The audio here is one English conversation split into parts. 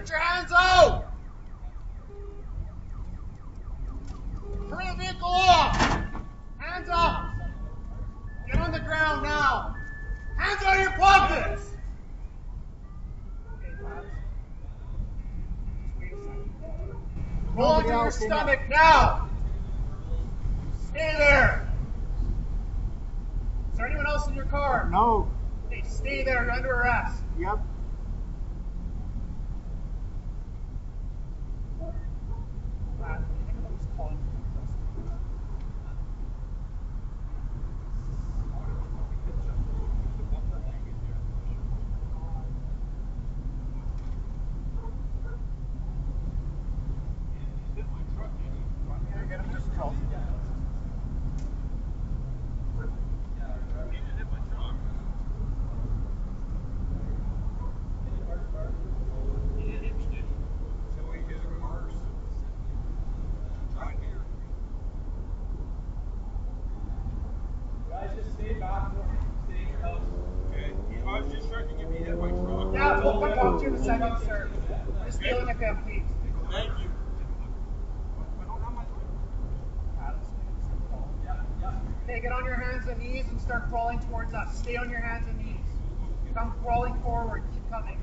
Put your hands out! Turn the vehicle off! Hands up! Get on the ground now! Hands out of your pockets! Roll lads. Your stomach now! Stay there! Is there anyone else in your car? No. Okay, stay there. You're under arrest. Yep. Second. I'm just dealing with them, please. Thank you. Okay, get on your hands and knees and start crawling towards us. Stay on your hands and knees. Come crawling forward. Keep coming.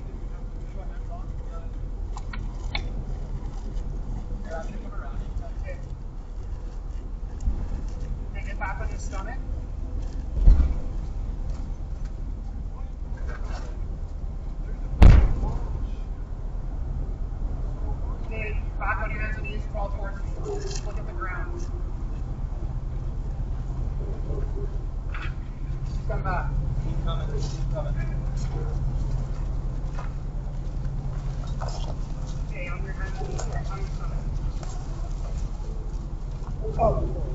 Okay. Okay, get back on your stomach. Okay, back on your hands and knees, crawl towards me. Look at the ground. Come back. Keep coming. Keep coming. Okay, on your hands and knees, on your stomach. Oh.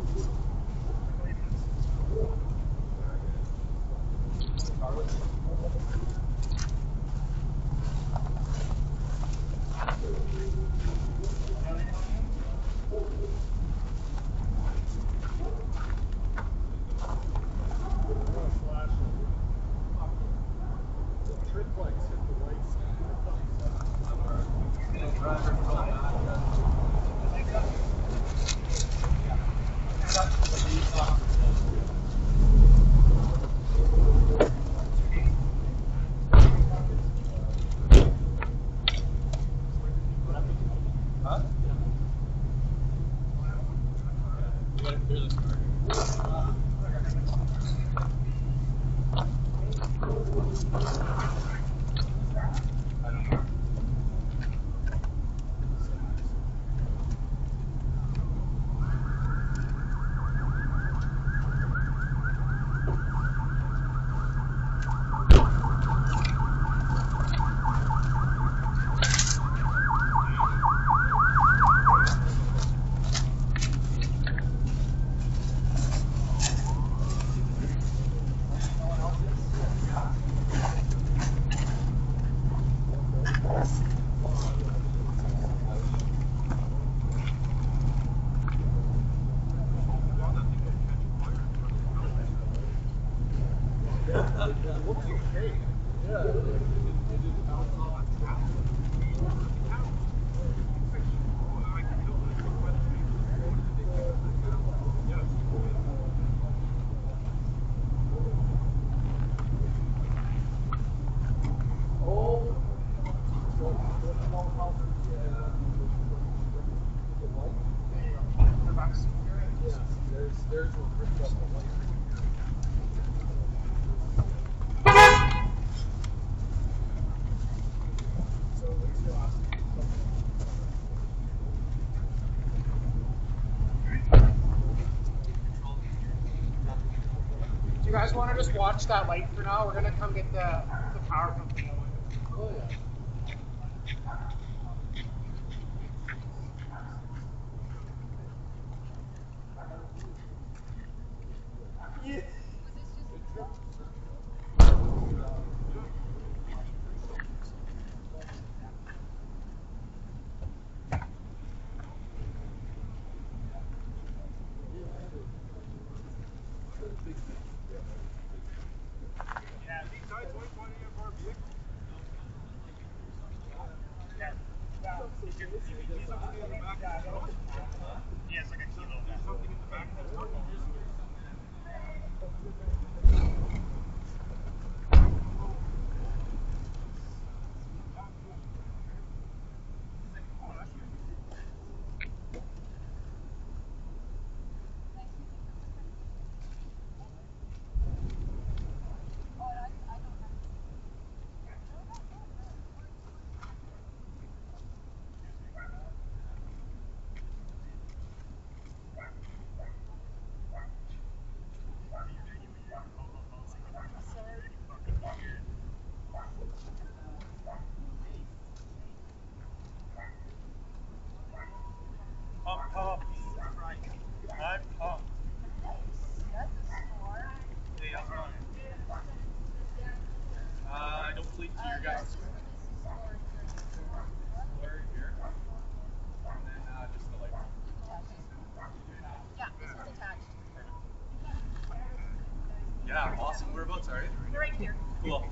Huh? You. The guys want to just watch that light for now? We're gonna come get the the power company. Oh, yeah. Yeah, these guys wait for you for a vehicle. Oh, sorry. They're right here. Cool.